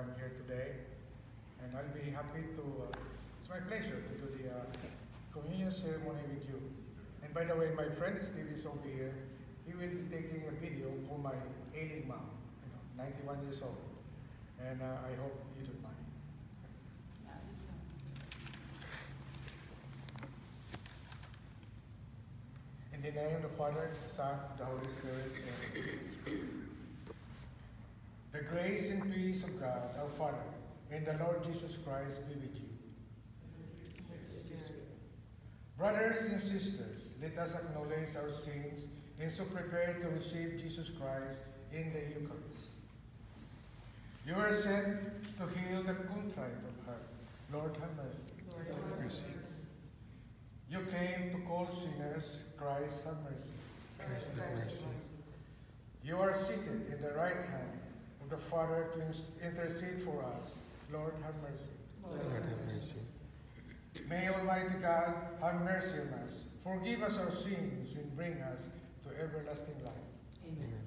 I'm here today. And I'll be happy to, uh, it's my pleasure to do the uh, communion ceremony with you. And by the way, my friend Steve is over here. He will be taking a video for my ailing mom, you know, 91 years old. And uh, I hope you don't mind. In the name of the Father, the Son, the Holy Spirit. The grace and peace of God, our Father, and the Lord Jesus Christ be with you. Brothers and sisters, let us acknowledge our sins and so prepare to receive Jesus Christ in the Eucharist. You are sent to heal the contrite of heart. Lord, have mercy. Lord, have mercy. You came to call sinners. Christ, have mercy. Christ, have mercy. You are seated in the right hand the Father to intercede for us. Lord, have mercy. Lord, have mercy. May Almighty God have mercy on us, forgive us our sins, and bring us to everlasting life. Amen.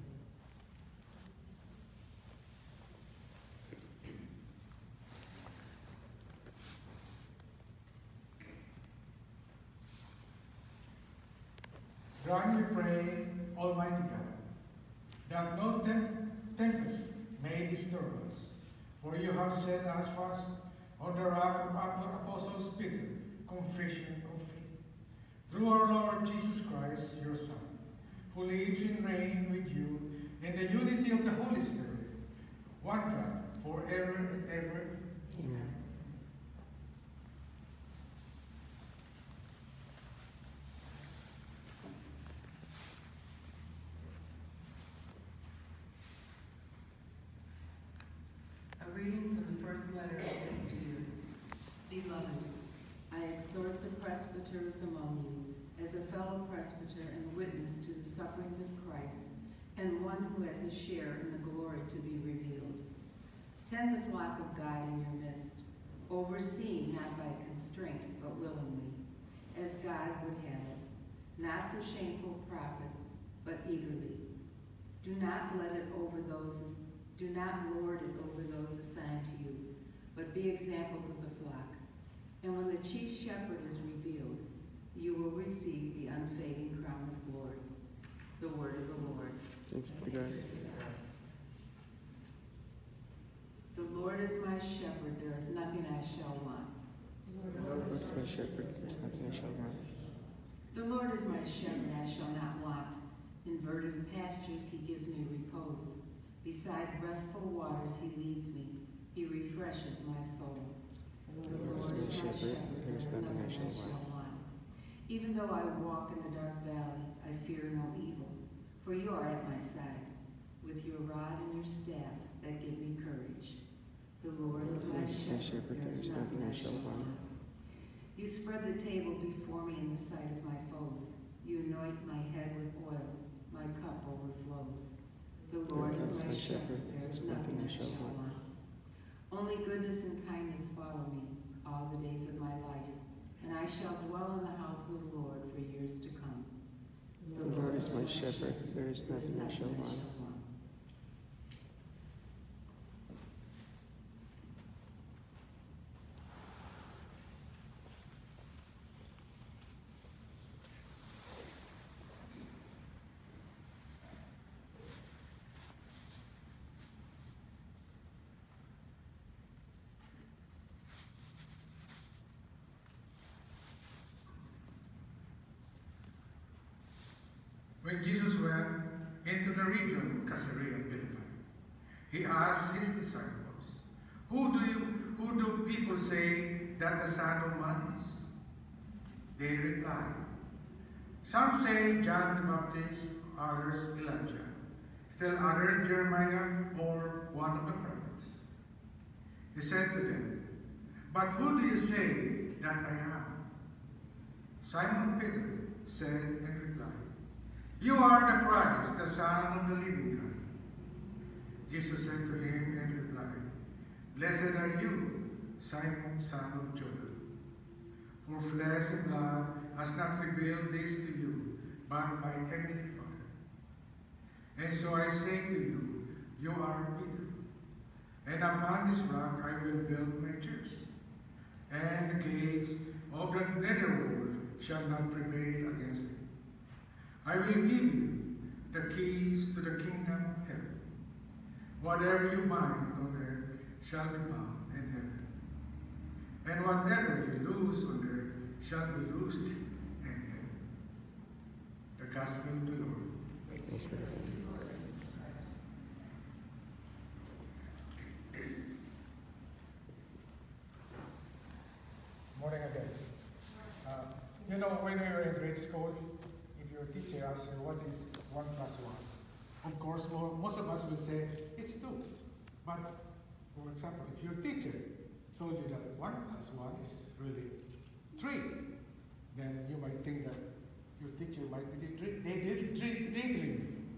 Grant, we pray, Almighty God, that no tem- tempest may disturb us. For you have set us fast on the rock of our apostles Peter, confession of faith. Through our Lord Jesus Christ, your Son, who lives and reigns with you in the unity of the Holy Spirit, one God, forever and ever. Amen. A reading from the first letter of St. Peter. Beloved, I exhort the presbyters among you as a fellow presbyter and witness to the sufferings of Christ, and one who has a share in the glory to be revealed. Tend the flock of God in your midst, overseeing not by constraint, but willingly, as God would have it, not for shameful profit, but eagerly. Do not let it over those do not lord it over those assigned to you, but be examples of the flock. And when the chief shepherd is revealed, you will receive the unfading crown of glory. The word of the Lord. Thanks be to God. The Lord is my shepherd, there is nothing I shall want. The Lord is my shepherd, there's nothing I shall want. The Lord is my shepherd, I shall not want. In verdant pastures he gives me repose. Beside restful waters he leads me. He refreshes my soul. The Lord is my shepherd, there is nothing I shall want. Even though I walk in the dark valley, I fear no evil, for you are at my side. With your rod and your staff that give me courage. The Lord is my shepherd, there is nothing I shall want. You spread the table before me in the sight of my foes. You anoint my head with oil, my cup overflows. The Lord is my shepherd, there is nothing I shall want. Only goodness and kindness follow me all the days of my life, and I shall dwell in the house of the Lord for years to come. The Lord is my shepherd, there is nothing I shall want. want. When Jesus went into the region Caesarea Philippi, he asked his disciples, Who do you who do people say that the Son of Man is? They replied, Some say John the Baptist, others Elijah, still others Jeremiah or one of the prophets. He said to them, But who do you say that I am? Simon Peter You are the Christ, the Son of the living God. Jesus said to him and replied, Blessed are you, Simon, son of Jonah. For flesh and blood has not revealed this to you, but my heavenly Father. And so I say to you, you are Peter. And upon this rock I will build my church. And the gates of the netherworld shall not prevail against it. I will give you the keys to the kingdom of heaven. Whatever you bind on earth shall be bound in heaven. And whatever you loose on earth shall be loosed in heaven. The gospel of the Lord. Thanks be to God. Morning again. Uh, you know, when we were in grade school, your teacher asks you what is 1 plus 1, of course, mo- most of us will say it's 2. But, for example, if your teacher told you that 1 plus 1 is really 3, then you might think that your teacher might be daydream- daydream- daydreaming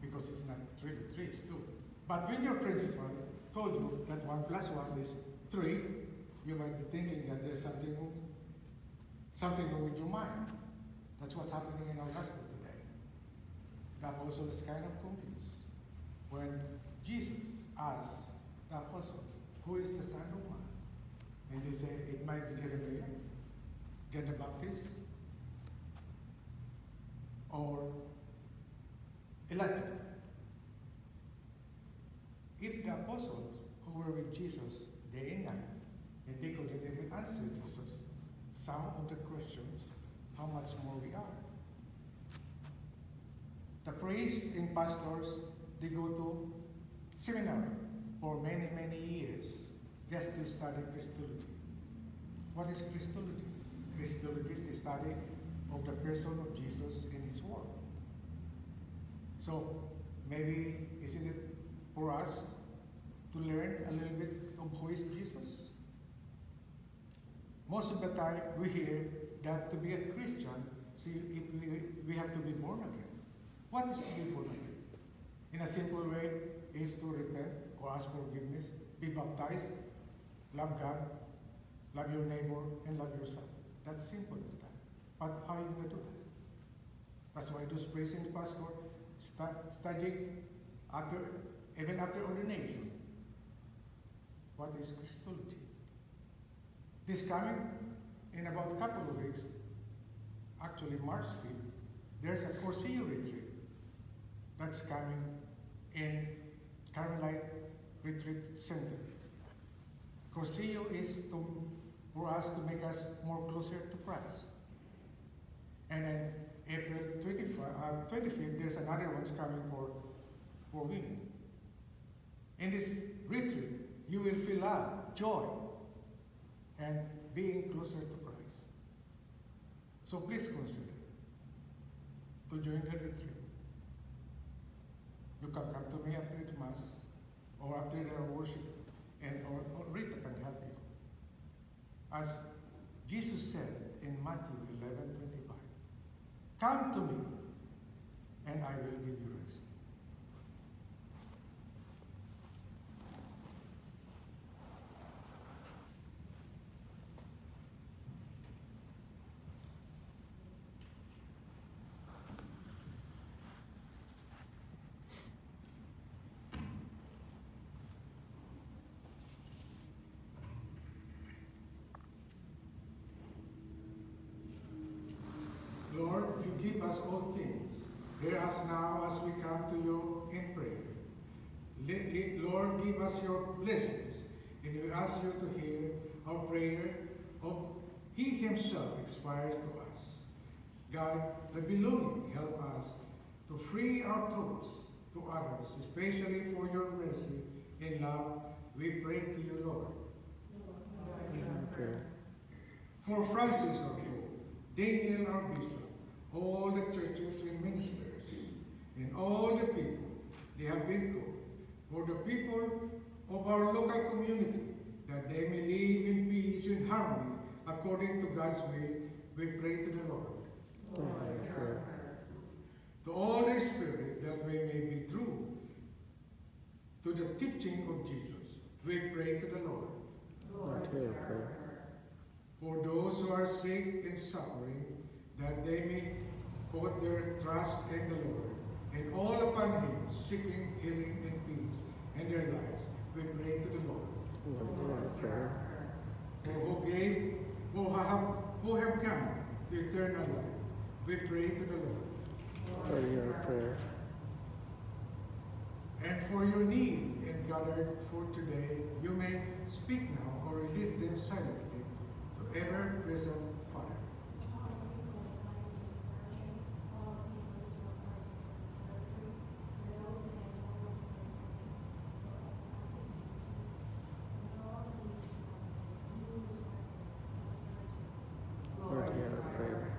because it's not really 3, it's 2. But when your principal told you that 1 plus 1 is 3, you might be thinking that there's something something wrong with your mind. That's what's happening in our gospel today. The apostles kind of confused when Jesus asked the apostles, Who is the Son of Man? And they say, It might be Jeremiah, John the Baptist, or Elijah. If the apostles who were with Jesus day and night, and they couldn't even answer Jesus some of the questions, how much more we are. The priests and pastors, they go to seminary for many, many years just to study Christology. What is Christology? Christology is the study of the person of Jesus and his work. So maybe isn't it for us to learn a little bit of who is Jesus? Most of the time we hear that to be a Christian, see, if we, we have to be born again. What is to be born again? In a simple way, is to repent or ask forgiveness, be baptized, love God, love your neighbor, and love yourself. That's simple as that. But how are you going to do that? That's why those priests and pastor studying after, even after ordination. What is Christology? This coming in about a couple of weeks, actually March 5th, there's a Cursillo retreat that's coming in Carmelite Retreat Center. Cursillo is to, for us to make us more closer to Christ. And then April 25, uh, 25th, there's another one's coming for, for women. In this retreat, you will feel love, joy, and being closer to. So please consider to join the retreat. You can come to me after the Mass or after the worship, and or, or Rita can help you. As Jesus said in Matthew 11 25, Come to me, and I will give you rest. Lord, you give us all things. Hear us now as we come to you in prayer. Le- le- Lord, give us your blessings, and we ask you to hear our prayer of He Himself expires to us. God, the belonging, help us to free our thoughts to others, especially for your mercy and love. We pray to you, Lord. In prayer. For Francis of Pope, Daniel our Bishop, all the churches and ministers, and all the people they have been called, for the people of our local community, that they may live in peace and harmony according to God's will, we pray to the Lord. Prayer. To all the Spirit, that we may be true to the teaching of Jesus, we pray to the Lord. Prayer. For those who are sick and suffering, that they may put their trust in the Lord, and all upon Him, seeking healing and peace in their lives, we pray to the Lord. Lord, prayer. Who, gave, who have, who have come to eternal life, we pray to the Lord. Lord, your prayer. And for your need and gathered for today, you may speak now or release them silently to ever present Father. Lord, hear our prayer.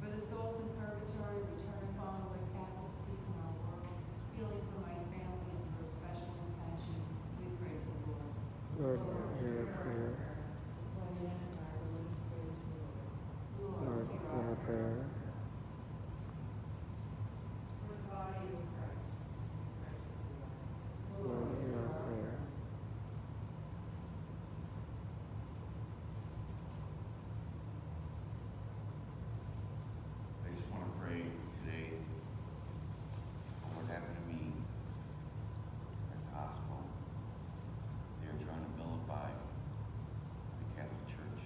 For the souls in purgatory, return fallen with Catholic peace in our world, healing for my family and for special intention, we pray to the Lord. Lord, hear our prayer. Lord, hear our prayer. For the body of Christ. Lord, hear our prayer. I just want to pray today on what happened to me at the hospital. They're trying to vilify the Catholic Church.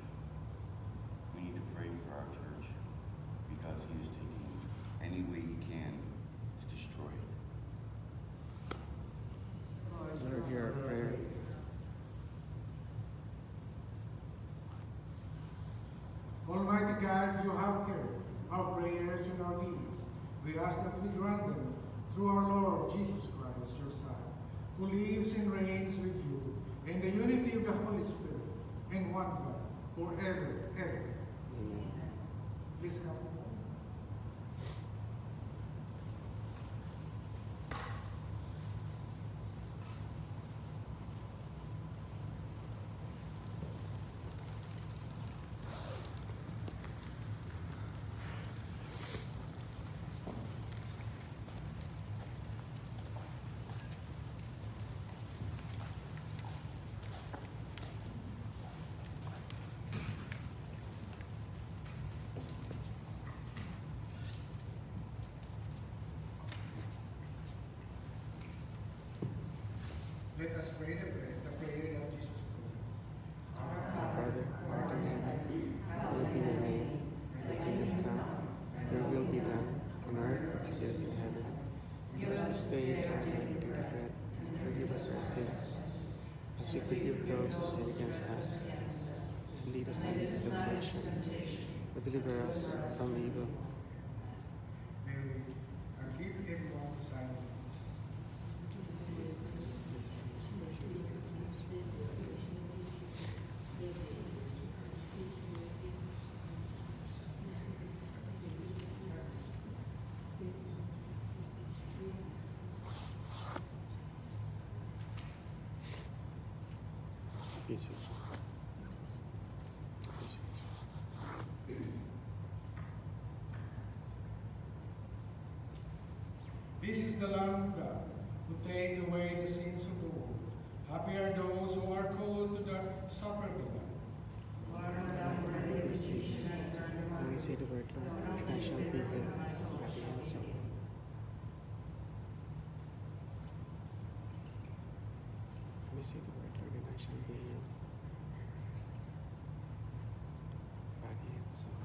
We need to pray for our church because he is taking any way he can to destroy it. Lord, hear our prayer. Almighty God, you have heard our prayers and our needs. We ask that we grant them through our Lord Jesus Christ, your Son, who lives and reigns with you in the unity of the Holy Spirit and one God, forever, ever. Amen. Please come. Let us pray the prayer, that Jesus us. Our Father, who art in heaven, hallowed be your name. Thy kingdom come, your will be done, on earth as it is in heaven. Give us this day our daily bread, and forgive us our sins, as we forgive those who sin against us. And lead us not into temptation, but deliver us from evil. May we uh, keep everyone silent. Peace be This is the Lamb of God, who take away the sins of the world. Happy are those who are called to the supper of the Lamb. When we say, the word Lord, I shall be healed, body and soul. When we say the word Lord, and I shall be healed, body and soul. My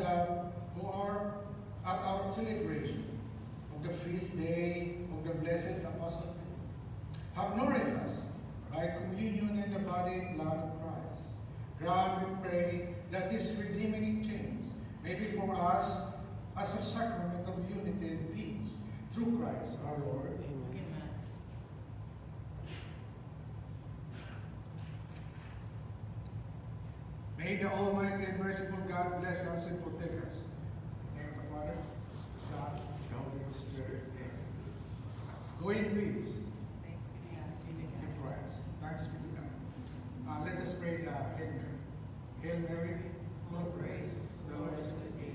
the who are at our celebration of the feast day of the blessed Apostle Peter have nourished us by communion in the body and blood of Christ. Grant, we pray, that this redeeming change may be for us as a sacrament of unity and peace through Christ our Lord. Amen. May the Almighty and merciful God bless us and protect us. In the name of the Father, the Son, and the Holy Spirit. Amen. Go in peace. Thanks be to God. in Christ. Thanks be to God. Uh, let us pray the Hail Mary. Hail Mary, full of grace, the Lord is with thee.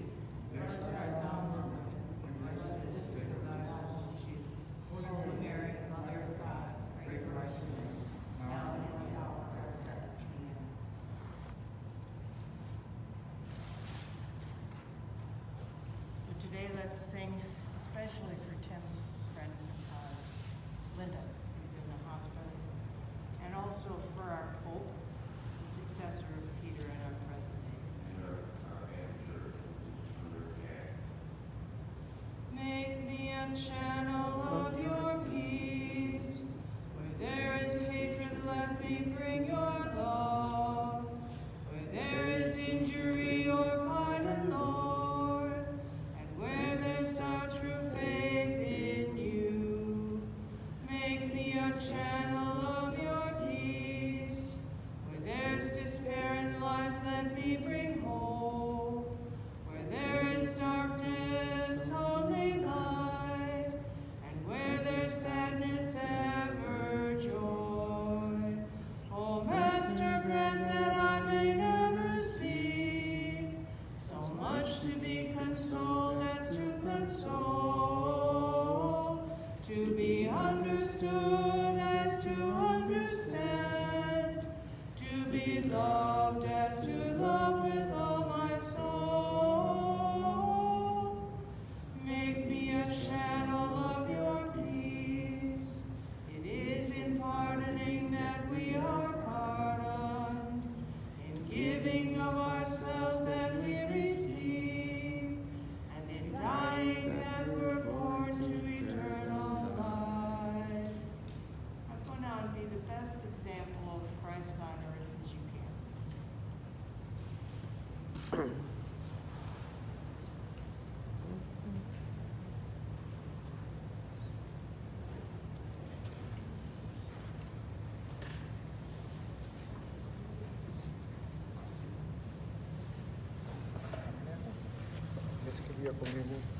Blessed art thou among women, and blessed is the fruit of thy womb, Jesus. Holy Mary, Mother of God, pray for us sinners, now and at the hour of our death. So today, let's sing especially for Tim's ourselves that we receive, and in dying that we're born to eternal life. Go now and be the best example of Christ on earth as you can. Let's give you a communion.